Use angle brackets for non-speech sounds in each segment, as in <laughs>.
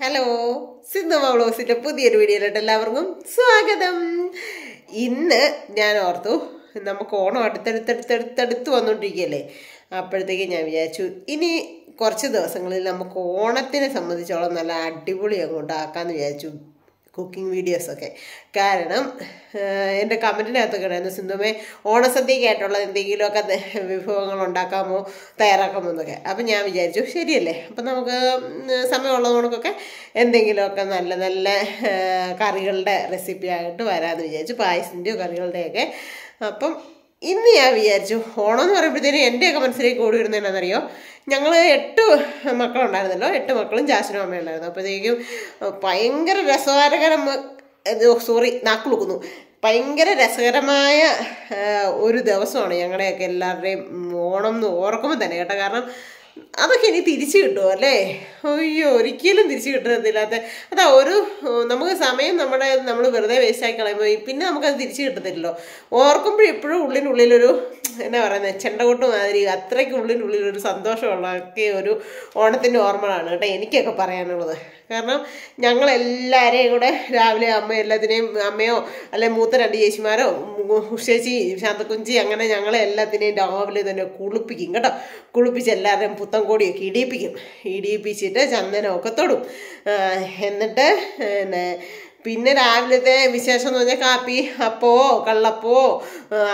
Hello Sindhu മൗളോസിന്റെ പുതിയൊരു വീഡിയോയിലോട്ട് എല്ലാവർക്കും സ്വാഗതം. ഇന്ന് ഞാൻ ഓർത്തു നമുക്ക് ഓണം അടുത്തടുത്തടുത്തടുത്തടുത്ത് വന്നുകൊണ്ടിരിക്കുകയല്ലേ അപ്പോഴത്തേക്ക് ഞാൻ വിചാരിച്ചു ഇനി കുറച്ച് ദിവസങ്ങളിൽ നമുക്ക് ഓണത്തിനെ സംബന്ധിച്ചോളം നല്ല അടിപൊളി അങ്ങോട്ട് വിചാരിച്ചു. കുക്കിംഗ് വീഡിയോസൊക്കെ കാരണം എന്റെ കമന്റിനകത്ത് കിടന്ന് സിന്ധുമേ ഓണസദ്യക്കായിട്ടുള്ള എന്തെങ്കിലുമൊക്കെ വിഭവങ്ങൾ ഉണ്ടാക്കാമോ തയ്യാറാക്കാമോ എന്നൊക്കെ. അപ്പം ഞാൻ വിചാരിച്ചു ശരിയല്ലേ. അപ്പം നമുക്ക് സമയമുള്ളതുകൊണ്ടൊക്കെ സമയമുള്ളത് കൊണ്ടൊക്കെ എന്തെങ്കിലുമൊക്കെ നല്ല നല്ല കറികളുടെ റെസിപ്പി ആയിട്ട് വരാമെന്ന് വിചാരിച്ചു. പായസിന്റെയോ കറികളുടെയൊക്കെ. അപ്പം ഇന്ന് ഞാൻ വിചാരിച്ചു ഓണം എന്ന് പറയുമ്പോഴത്തേനും എന്റെയൊക്കെ മനസ്സിലേക്ക് ഓടി വരുന്നത് എന്നാണെന്നറിയോ ഞങ്ങൾ എട്ട് മക്കളുണ്ടായിരുന്നല്ലോ. എട്ട് മക്കളും ജാസിനും അമ്മയും ഉണ്ടായിരുന്നു. അപ്പോഴത്തേക്കും ഭയങ്കര രസകരകരം സോറി നാക്കുളുക്കുന്നു ഭയങ്കര രസകരമായ ഒരു ദിവസമാണ് ഞങ്ങളുടെയൊക്കെ എല്ലാവരുടെയും ഓണം എന്ന് ഓർക്കുമ്പോൾ തന്നെ കേട്ടോ. കാരണം അതൊക്കെ ഇനി തിരിച്ചു കിട്ടുമോ അല്ലേ? അയ്യോ ഒരിക്കലും തിരിച്ചു കിട്ടുന്നില്ലാത്ത അതാ ഒരു നമുക്ക് സമയം നമ്മുടെ നമ്മൾ വെറുതെ വേസ്റ്റ് വേസ്റ്റാക്കി കളയുമ്പോൾ പിന്നെ നമുക്കത് തിരിച്ചു കിട്ടത്തില്ലല്ലോ. ഓർക്കുമ്പോൾ എപ്പോഴും ഉള്ളിനുള്ളിലൊരു എന്നാ പറയുന്നത് ചെണ്ടകൊട്ട് മാതിരി അത്രയ്ക്ക് ഉള്ളിനുള്ളിലൊരു സന്തോഷമുള്ള ഒക്കെ ഒരു ഓണത്തിന്റെ ഓർമ്മകളാണ് കേട്ടോ എനിക്കൊക്കെ പറയാനുള്ളത്. കാരണം ഞങ്ങളെല്ലാവരെയും കൂടെ രാവിലെ അമ്മ എല്ലാത്തിനെയും അമ്മയോ അല്ലെ മൂത്ത രണ്ട് ചേച്ചിമാരോ ഉഷേച്ചി ശാന്തക്കുഞ്ചി അങ്ങനെ ഞങ്ങളെ എല്ലാത്തിനെയും രാവിലെ തന്നെ കുളിപ്പിക്കും കേട്ടോ. കുളിപ്പിച്ച് എല്ലാവരുടെയും പുത്തൻകോടിയൊക്കെ ഇടിയിപ്പിക്കും. ഇടിയിപ്പിച്ചിട്ട് ചന്ദനമൊക്കെ തൊടും. എന്നിട്ട് പിന്നെ പിന്നെ രാവിലത്തെ വിശേഷം എന്ന് പറഞ്ഞാൽ കാപ്പി അപ്പോ കള്ളപ്പോ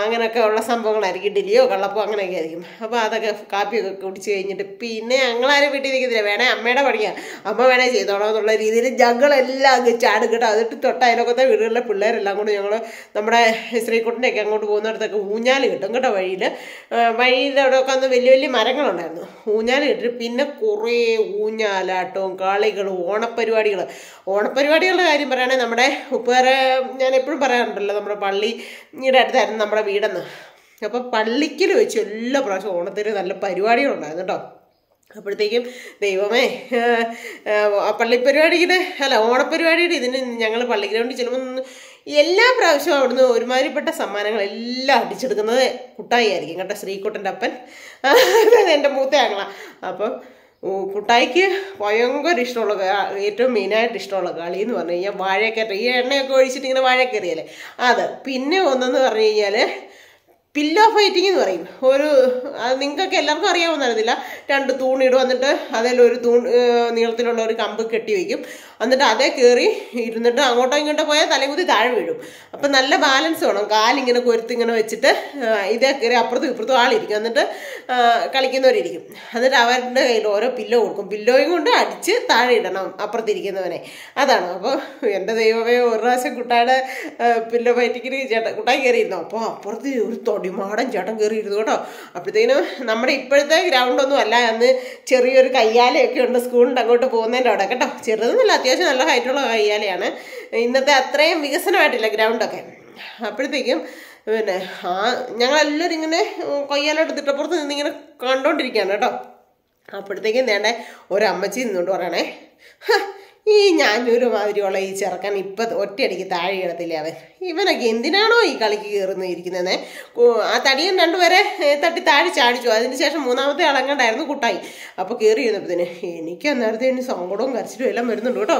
അങ്ങനെയൊക്കെ ഉള്ള സംഭവങ്ങളായിരിക്കും. ഇഡ്ഡലിയോ കള്ളപ്പോ അങ്ങനെയൊക്കെ ആയിരിക്കും. അപ്പോൾ അതൊക്കെ കാപ്പിയൊക്കെ കുടിച്ച് കഴിഞ്ഞിട്ട് പിന്നെ ഞങ്ങളാരും വീട്ടിൽ നിൽക്കത്തില്ല വേണേ അമ്മയുടെ പണിയാ. അമ്മ വേണേ ചെയ്തോളാം എന്നുള്ള രീതിയിൽ ഞങ്ങളെല്ലാം അങ്ങ് ചാടും കേട്ടോ. അതിട്ട് തൊട്ട് അയലൊക്കത്തെ വീടുകളിലെ പിള്ളേരെല്ലാം കൂടി ഞങ്ങൾ നമ്മുടെ ശ്രീകുട്ടന്റെയൊക്കെ അങ്ങോട്ട് പോകുന്നിടത്തൊക്കെ ഊഞ്ഞാൽ കിട്ടും കേട്ടോ വഴിയിൽ വഴിയുടെ അവിടെയൊക്കെ അന്ന് വലിയ വലിയ മരങ്ങളുണ്ടായിരുന്നു. ഊഞ്ഞാൽ കിട്ടിട്ട് പിന്നെ കുറേ ഊഞ്ഞാലാട്ടവും കളികളും ഓണപ്പരിപാടികൾ ഓണപ്പരിപാടികളുടെ കാര്യം പറയുകയാണെങ്കിൽ നമ്മുടെ ഉപ്പുകാര ഞാൻ എപ്പോഴും പറയാറുണ്ടല്ലോ നമ്മുടെ പള്ളിയുടെ അടുത്തായിരുന്നു നമ്മുടെ വീടെന്ന്. അപ്പോൾ പള്ളിക്കൽ വെച്ച് എല്ലാ പ്രാവശ്യം ഓണത്തിന് നല്ല പരിപാടികളുണ്ടായിരുന്നു കേട്ടോ അപ്പോഴത്തേക്കും ദൈവമേ പള്ളിപ്പരിപാടിയുടെ അല്ല ഓണപ്പരിപാടിയുടെ ഇതിന് ഞങ്ങൾ പള്ളി ഗ്രൗണ്ടിൽ ചെല്ലുമ്പോൾ എല്ലാ പ്രാവശ്യവും അവിടുന്ന് ഒരുമാതിരിപ്പെട്ട സമ്മാനങ്ങൾ എല്ലാം അടിച്ചെടുക്കുന്നത് കുട്ടായി ആയിരിക്കും കേട്ടോ ശ്രീകുട്ടന്റെ അപ്പൻ. അതായത് എന്റെ മൂത്ത ആങ്ങള. അപ്പം കുട്ടായിക്ക് ഭയങ്കര ഇഷ്ടമുള്ള ഏറ്റവും മെയിനായിട്ട് ഇഷ്ടമുള്ള കളി എന്ന് പറഞ്ഞു കഴിഞ്ഞാൽ വാഴക്കറി. ഈ എണ്ണയൊക്കെ ഒഴിച്ചിട്ട് ഇങ്ങനെ വാഴക്കറിയല്ലേ? അത്. പിന്നെ ഒന്നെന്ന് പറഞ്ഞു കഴിഞ്ഞാൽ പില്ലോ ഫൈറ്റിംഗ് എന്ന് പറയും. ഒരു അത് നിങ്ങൾക്കൊക്കെ എല്ലാവർക്കും അറിയാവുന്നറിയത്തില്ല രണ്ട് തൂണിടും എന്നിട്ട് അതിൽ ഒരു തൂൺ നീളത്തിലുള്ള ഒരു കമ്പ് കെട്ടി വയ്ക്കും. എന്നിട്ട് അതേ കയറി ഇരുന്നിട്ട് അങ്ങോട്ടോ ഇങ്ങോട്ടോ പോയാൽ തലകുത്തി താഴെ വീഴും. അപ്പം നല്ല ബാലൻസ് വേണം. കാലിങ്ങനെ കൊരുത്തിങ്ങനെ വെച്ചിട്ട് ഇതേ കയറി അപ്പുറത്തും ഇപ്പുറത്തും ആളിരിക്കും. എന്നിട്ട് കളിക്കുന്നവരിയ്ക്കും എന്നിട്ട് അവരുടെ കയ്യിൽ ഓരോ പില്ലോ കൊടുക്കും. പില്ലോയും കൊണ്ട് അടിച്ച് താഴെ ഇടണം. അപ്പുറത്തിരിക്കുന്നവനെ അതാണ്. അപ്പോൾ എന്റെ ദൈവമേ ഒരു പ്രാവശ്യം കുട്ടായുടെ പില്ലോ ഫൈറ്റിങ്ങിന് ചേട്ടൻ കുട്ടായി കയറിയിരുന്നു അപ്പോൾ അപ്പുറത്ത് ഒരു തൊടിമാടൻ ചേട്ടൻ കയറിയിരുന്നു കേട്ടോ. അപ്പോഴത്തേനും നമ്മുടെ ഇപ്പോഴത്തെ ഗ്രൗണ്ടൊന്നും അല്ല. അന്ന് ചെറിയൊരു കയ്യാലയൊക്കെ ഉണ്ട് സ്കൂളിന്റെ അങ്ങോട്ട് പോകുന്നതിന്റെ അവിടെ. കേട്ടോ ചെറുതെന്നല്ല അത്യാവശ്യം നല്ല ഹൈറ്റുള്ള കയ്യാലയാണ്. ഇന്നത്തെ അത്രയും വികസനമായിട്ടില്ല ഗ്രൗണ്ടൊക്കെ അപ്പോഴത്തേക്കും പിന്നെ ആ ഞങ്ങളെല്ലാവരും ഇങ്ങനെ കൊയ്യാലോട്ട് തിട്ടപ്പുറത്ത് നിന്നിങ്ങനെ കണ്ടോണ്ടിരിക്കുകയാണ് കേട്ടോ. അപ്പോഴത്തേക്കും നേണ്ടേ ഒരമ്മച്ചി നിന്നോണ്ട് പറയണേ "ഹ, ഈ ഞാനൊരു മാതിരിയുള്ള ഈ ചെറുക്കൻ ഇപ്പം ഒറ്റയടിക്ക് താഴെ കിടത്തില്ലേ അവൻ? ഇവനൊക്കെ എന്തിനാണോ ഈ കളിക്ക് കയറുന്നു ഇരിക്കുന്നത് ആ തടിയൻ രണ്ടുപേരെ തട്ടി താഴെ ചാടിച്ചു. അതിന് ശേഷം മൂന്നാമത്തെ ആളങ്ങണ്ടായിരുന്നു കുട്ടായി. അപ്പോൾ കയറി ഇരുന്നപ്പത്തിന് എനിക്ക് അന്നേരത്തേന് സങ്കടവും കരച്ചിലും എല്ലാം വരുന്നുണ്ട് കേട്ടോ.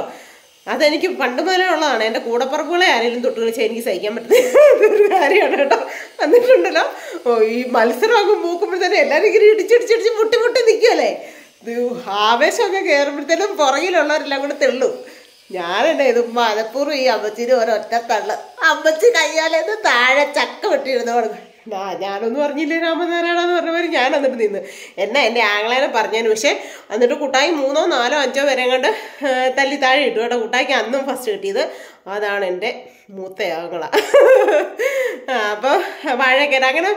അതെനിക്ക് പണ്ട് മുതലേ ഉള്ളതാണ്. എന്റെ കൂടപ്പുറപ്പുകളെ ആരെങ്കിലും തൊട്ട് കളിച്ചാൽ എനിക്ക് സഹിക്കാൻ പറ്റുന്ന ഒരു കാര്യമാണ് കേട്ടോ. എന്നിട്ടുണ്ടല്ലോ ഓ ഈ മത്സരമൊക്കെ മൂക്കുമ്പോഴത്തേനും എല്ലാവരും ഇങ്ങനെ ഇടിച്ചിടിച്ചിടിച്ച് മുട്ടി മുട്ടി നിൽക്കുമല്ലേ ഇത് ആവേശമൊക്കെ കയറുമ്പോഴത്തേനും പുറകിലുള്ളവരെല്ലാം കൂടെ തെള്ളു. ഞാനെന്നെ ഇത് മനപ്പൂർവം ഈ അമ്മച്ചിന് ഒരൊറ്റ തള്ള് അമ്മച്ചി കയ്യാലേന്ന് താഴെ ചക്ക വെട്ടിയിരുന്നു കൊടുക്കും ആ ഞാനൊന്നും പറഞ്ഞില്ലേ രാമനാരായണെന്ന് പറഞ്ഞവർ ഞാൻ എന്നിട്ട് നിന്ന്. എന്നെ എന്റെ ആങ്ങളേനെ പറഞ്ഞതിന് പക്ഷേ എന്നിട്ട് കുട്ടായി മൂന്നോ നാലോ അഞ്ചോ വരെ കണ്ട് തല്ലി താഴെ ഇട്ടു കേട്ടോ. കുട്ടായിക്ക് അന്നും ഫസ്റ്റ് കിട്ടിയത് അതാണ് എന്റെ മൂത്ത ആങ്ങള. അപ്പോൾ വാഴക്കര അങ്ങനെ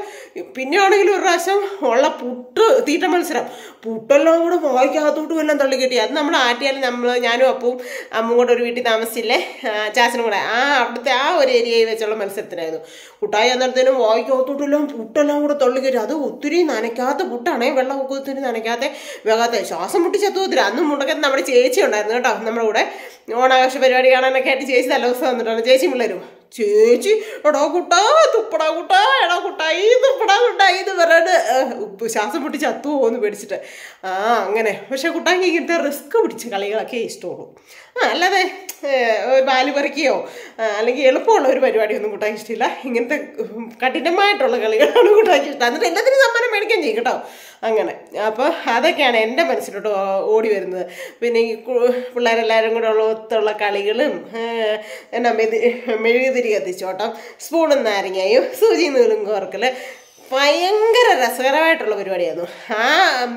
പിന്നെ ആണെങ്കിലും ഒരു പ്രാവശ്യം ഉള്ള പുട്ട് തീറ്റ മത്സരം. പുട്ടെല്ലാം കൂടെ വായിക്കകത്തോട്ടും എല്ലാം തള്ളി കിട്ടി. അത് നമ്മൾ ആറ്റിയാലും നമ്മൾ ഞാനും അപ്പവും അമ്മും കൂടെ ഒരു വീട്ടിൽ താമസിച്ചില്ലേ? ചാച്ചനും കൂടെ. ആ അവിടുത്തെ ആ ഒരു ഏരിയയിൽ വെച്ചുള്ള മത്സരത്തിനായിരുന്നു. കുട്ടായി അന്നേരത്തേനും വായിക്കകത്തോട്ടെല്ലാം പുട്ടെല്ലാം കൂടെ തള്ളി കയറ്റി അത് ഒത്തിരി നനയ്ക്കാത്ത പുട്ടാണേ. വെള്ളമൊക്കെ ഒത്തിരി നനയ്ക്കാത്ത വേഗാത്ത ശ്വാസം മുട്ടി ചത്തുവത്തില്ല അന്നും മുണ്ടക്കത്ത് നമ്മുടെ ചേച്ചി ഉണ്ടായിരുന്നു കേട്ടോ നമ്മുടെ കൂടെ. ഓണാഘോഷ പരിപാടി കാണാനൊക്കെ ആയിട്ട് ചേച്ചി തലേ ദിവസം വന്നിട്ടാണ്. ചേച്ചി പിള്ളേരും ചേച്ചി എടോ കുട്ടാ തുപ്പടാ കുട്ടാ എടോ കുട്ടായി തുപ്പടാ കുട്ടായി എന്ന് പറഞ്ഞിട്ട് ശ്വാസം പൊട്ടി ചത്തു പോകുന്നു പേടിച്ചിട്ട്. ആ അങ്ങനെ. പക്ഷെ കുട്ടാക്ക് ഇങ്ങനത്തെ റിസ്ക് പിടിച്ച കളികളൊക്കെ ഇഷ്ടമുള്ളൂ. ആ അല്ലാതെ ഒരു പാൽ പറിക്കുകയോ അല്ലെങ്കിൽ എളുപ്പമുള്ള ഒരു പരിപാടിയൊന്നും കുട്ടാക്ക് ഇഷ്ടമില്ല. ഇങ്ങനത്തെ കഠിനമായിട്ടുള്ള കളികളാണ് കുട്ടാക്ക് ഇഷ്ടം. എന്നിട്ട് എല്ലാത്തിനും സമ്മാനം മേടിക്കാൻ ചെയ്യും കേട്ടോ. അങ്ങനെ. അപ്പോൾ അതൊക്കെയാണ് എന്റെ മനസ്സിലോട്ട് ഓടി വരുന്നത്. പിന്നെ ഈ പിള്ളേരെല്ലാവരും കൂടെ ഉള്ള ഒത്തുള്ള കളികളും എന്നാ മെതി മെഴുകുതിരി കത്തിച്ചോട്ടം സ്പൂണും നാരങ്ങയും സൂചി നൂലും കോർക്കൽ ഭയങ്കര രസകരമായിട്ടുള്ള പരിപാടിയായിരുന്നു. ആ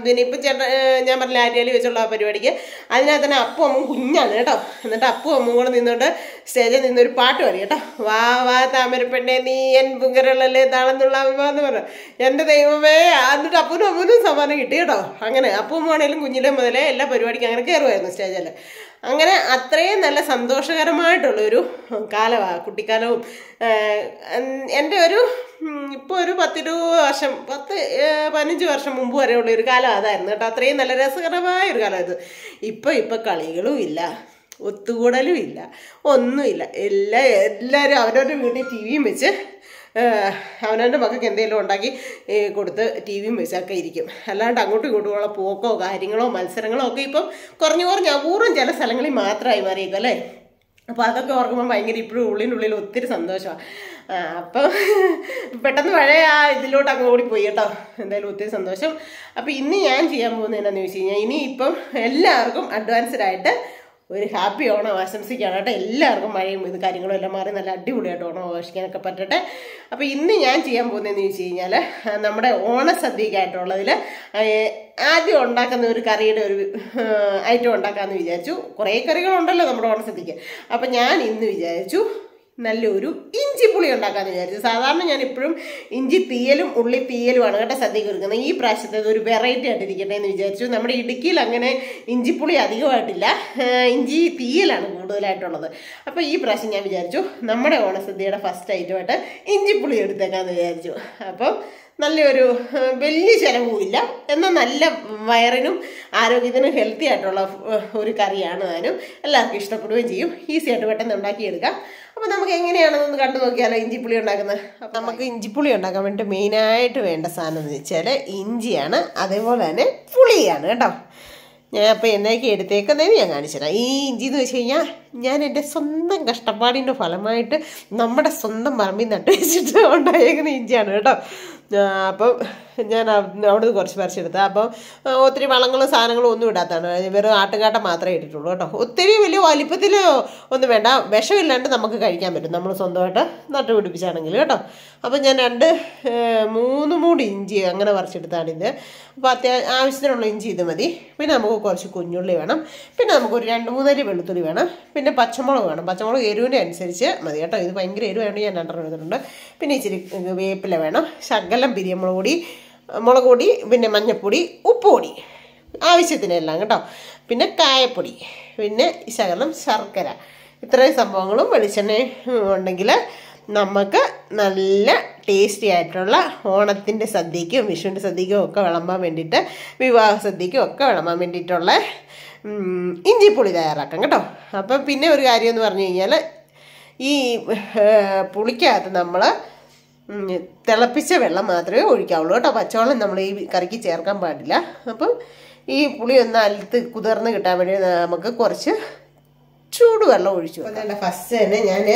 പിന്നെ ഇപ്പം ചേട്ടൻ ഞാൻ പറഞ്ഞ ആര്യാലി വെച്ചുള്ള ആ പരിപാടിക്ക്. അതിനകത്ത് തന്നെ അപ്പു അമ്മും കുഞ്ഞാണ് കേട്ടോ. എന്നിട്ട് അപ്പു അമ്മും കൂടെ നിന്നുകൊണ്ട് സ്റ്റേജിൽ നിന്നൊരു പാട്ട് പാടി കേട്ടോ. വാ വാ താമരപ്പെണ്ണെ നീ എൻ പുങ്കരളല്ലേ താളെന്നുള്ള എന്ന് പറഞ്ഞു. എന്റെ ദൈവമേ. എന്നിട്ട് അപ്പനും അമ്മനും സമ്മാനം കിട്ടി കേട്ടോ. അങ്ങനെ അപ്പും ആണെങ്കിലും കുഞ്ഞിലെ മുതലേ എല്ലാ പരിപാടിക്കും അങ്ങനെ കയറുമായിരുന്നു സ്റ്റേജിൽ. അങ്ങനെ അത്രയും നല്ല സന്തോഷകരമായിട്ടുള്ളൊരു കാലമാണ് കുട്ടിക്കാലവും. എന്റെ ഒരു ഇപ്പോൾ ഒരു പത്തിരുപത് വർഷം പത്ത് പതിനഞ്ച് വർഷം മുമ്പ് വരെയുള്ള ഒരു കാലം അതായിരുന്നു കേട്ടോ. അത്രയും നല്ല രസകരമായ ഒരു കാലം ഇത് ഇപ്പോൾ ഇപ്പോൾ കളികളും ഇല്ല ഒത്തുകൂടലും ഇല്ല ഒന്നുമില്ല. എല്ലാ എല്ലാവരും അവരവരുടെ വീട്ടിൽ ടി വിയും വെച്ച് അവനവന്റെ മക്കൾക്ക് എന്തെങ്കിലും ഉണ്ടാക്കി കൊടുത്ത് ടി വിയും വെച്ചൊക്കെ ഇരിക്കും. അല്ലാണ്ട് അങ്ങോട്ടും ഇങ്ങോട്ടും ഉള്ള പോക്കോ കാര്യങ്ങളോ മത്സരങ്ങളോ ഒക്കെ ഇപ്പം കുറഞ്ഞു കുറഞ്ഞ് അപൂർവം ചില സ്ഥലങ്ങളിൽ മാത്രമായി മാറിയേക്കും അല്ലേ? അപ്പോൾ അതൊക്കെ ഓർക്കുമ്പോൾ ഭയങ്കര ഇപ്പോഴും ഉള്ളിനുള്ളിൽ ഒത്തിരി സന്തോഷമാണ് അപ്പം പെട്ടെന്ന് പഴയ ആ ഇതിലോട്ട് അങ്ങ് ഓടിപ്പോയി കേട്ടോ. എന്തായാലും ഒത്തിരി സന്തോഷം. അപ്പോൾ ഇന്ന് ഞാൻ ചെയ്യാൻ പോകുന്നത് എന്താണെന്ന് ചോദിച്ചു കഴിഞ്ഞാൽ ഇനി ഇപ്പം എല്ലാവർക്കും അഡ്വാൻസ്ഡ് ആയിട്ട് ഒരു ഹാപ്പി ഓണം ആശംസിക്കുകയാണ് കേട്ടോ. എല്ലാവർക്കും മഴയും ഇത് കാര്യങ്ങളും എല്ലാം മാറി നല്ല അടിപൊളിയായിട്ട് ഓണം ആഘോഷിക്കാനൊക്കെ പറ്റട്ടെ. അപ്പോൾ ഇന്ന് ഞാൻ ചെയ്യാൻ പോകുന്നതെന്ന് ചോദിച്ചു കഴിഞ്ഞാൽ നമ്മുടെ ഓണസദ്യക്കായിട്ടുള്ളതിൽ ആദ്യം ഉണ്ടാക്കുന്ന ഒരു കറിയുടെ ഒരു ഐറ്റം ഉണ്ടാക്കാമെന്ന് വിചാരിച്ചു. കുറേ കറികളുണ്ടല്ലോ നമ്മുടെ ഓണസദ്യക്ക്. അപ്പോൾ ഞാൻ ഇന്ന് വിചാരിച്ചു നല്ലൊരു ഇഞ്ചി പുളി ഉണ്ടാക്കാമെന്ന് വിചാരിച്ചു. സാധാരണ ഞാൻ ഇപ്പോഴും ഇഞ്ചി തീയലും ഉള്ളി തീയലുമാണ് കേട്ടോ സദ്യക്ക് ഒരുക്കുന്നത്. ഈ പ്രാവശ്യത്തെ ഒരു വെറൈറ്റി ആയിട്ട് ഇരിക്കട്ടെ എന്ന് വിചാരിച്ചു. നമ്മുടെ ഇടുക്കിയിൽ അങ്ങനെ ഇഞ്ചിപ്പുളി അധികമായിട്ടില്ല. ഇഞ്ചി തീയലാണ് കൂടുതലായിട്ടുള്ളത്. അപ്പോൾ ഈ പ്രാവശ്യം ഞാൻ വിചാരിച്ചു നമ്മുടെ ഓണസദ്യയുടെ ഫസ്റ്റ് ഐറ്റമായിട്ട് ഇഞ്ചിപ്പുളി എടുത്തേക്കാന്ന് വിചാരിച്ചു. അപ്പം നല്ലൊരു വലിയ ചിലവുമില്ല. എന്നാൽ നല്ല വയറിനും ആരോഗ്യത്തിനും ഹെൽത്തി ആയിട്ടുള്ള ഒരു കറിയാണ് താനും എല്ലാവർക്കും ഇഷ്ടപ്പെടുകയും ചെയ്യും. ഈസി ആയിട്ട് പെട്ടെന്ന് ഉണ്ടാക്കിയെടുക്കാം. അപ്പോൾ നമുക്ക് എങ്ങനെയാണെന്ന് കണ്ടു നോക്കിയാലോ ഇഞ്ചിപ്പുളി ഉണ്ടാക്കുന്നത് അപ്പോൾ നമുക്ക് ഇഞ്ചിപ്പുളി ഉണ്ടാക്കാൻ വേണ്ടി മെയിനായിട്ട് വേണ്ട സാധനം എന്ന് വെച്ചാൽ ഇഞ്ചിയാണ് അതേപോലെ തന്നെ പുളിയാണ് കേട്ടോ. ഞാൻ അപ്പോൾ എന്നേക്ക് എടുത്തേക്കുന്നതെന്ന് ഞാൻ കാണിച്ചുതരാം ഈ ഇഞ്ചി എന്ന് വെച്ച് കഴിഞ്ഞാൽ ഞാൻ എന്റെ സ്വന്തം കഷ്ടപ്പാടിന്റെ ഫലമായിട്ട് നമ്മുടെ സ്വന്തം പറമ്പിൽ നട്ടു വെച്ചിട്ട് ഉണ്ടായേക്കുന്ന ഇഞ്ചിയാണ് കേട്ടോ. അപ്പം ഞാൻ അവിടെ നിന്ന് കുറച്ച് പറിച്ചെടുത്തത് അപ്പം ഒത്തിരി വളങ്ങളും സാധനങ്ങളും ഒന്നും ഇടാത്തതാണ്. വെറും ആട്ടുകാട്ട മാത്രമേ ഇട്ടിട്ടുള്ളൂ കേട്ടോ. ഒത്തിരി വലിയ വലിപ്പത്തിൽ ഒന്നും വേണ്ട. വിഷമില്ലാണ്ട് നമുക്ക് കഴിക്കാൻ പറ്റും. നമ്മൾ സ്വന്തമായിട്ട് നട്ടുപിടിപ്പിച്ചാണെങ്കിൽ കേട്ടോ. അപ്പം ഞാൻ രണ്ട് മൂന്ന് മൂടി ഇഞ്ചി അങ്ങനെ പറിച്ചെടുത്താണ് ഇത്. അപ്പോൾ അത്യാവശ്യം ആവശ്യത്തിനുള്ള ഇഞ്ചി ഇത് മതി. പിന്നെ നമുക്ക് കുറച്ച് കുഞ്ഞുള്ളി വേണം. പിന്നെ നമുക്കൊരു രണ്ട് മൂന്നരി വെളുത്തുള്ളി വേണം. പിന്നെ പച്ചമുളക് വേണം. പച്ചമുളക് എരിവിന്റെ അനുസരിച്ച് മതി കേട്ടോ. ഇത് ഭയങ്കര എരിവായതുകൊണ്ട് ഞാൻ രണ്ടെണ്ണം എടുത്തിട്ടുണ്ട്. പിന്നെ ഇച്ചിരി വേപ്പില വേണം. ശകലം പിരിയമുളക് പൊടി മുളക് പൊടി പിന്നെ മഞ്ഞൾപ്പൊടി ഉപ്പുപൊടി ആവശ്യത്തിനെല്ലാം കേട്ടോ. പിന്നെ കായപ്പൊടി പിന്നെ ശകലം ശർക്കര. ഇത്രയും സംഭവങ്ങളും വെളിച്ചെണ്ണ ഉണ്ടെങ്കിൽ നമുക്ക് നല്ല ടേസ്റ്റി ആയിട്ടുള്ള ഓണത്തിന്റെ സദ്യക്കും വിഷുവിന്റെ സദ്യക്കും ഒക്കെ വിളമ്പാൻ വേണ്ടിയിട്ട് വിവാഹ സദ്യക്കും ഒക്കെ വിളമ്പാൻ വേണ്ടിയിട്ടുള്ള ഇഞ്ചിപ്പുളി തയ്യാറാക്കാം കേട്ടോ. അപ്പം പിന്നെ ഒരു കാര്യം എന്ന് പറഞ്ഞു കഴിഞ്ഞാൽ ഈ പുളിക്കകത്ത് നമ്മൾ തിളപ്പിച്ച വെള്ളം മാത്രമേ ഒഴിക്കാവുള്ളൂ കേട്ടോ. പച്ചവെള്ളം നമ്മൾ ഈ കറിക്ക് ചേർക്കാൻ പാടില്ല. അപ്പം ഈ പുളി ഒന്ന് അലുത്ത് കുതിർന്ന് കിട്ടാൻ വേണ്ടി നമുക്ക് കുറച്ച് ചൂടുവെള്ളം ഒഴിച്ചു വെക്കാം. ഫസ്റ്റ് തന്നെ ഞാൻ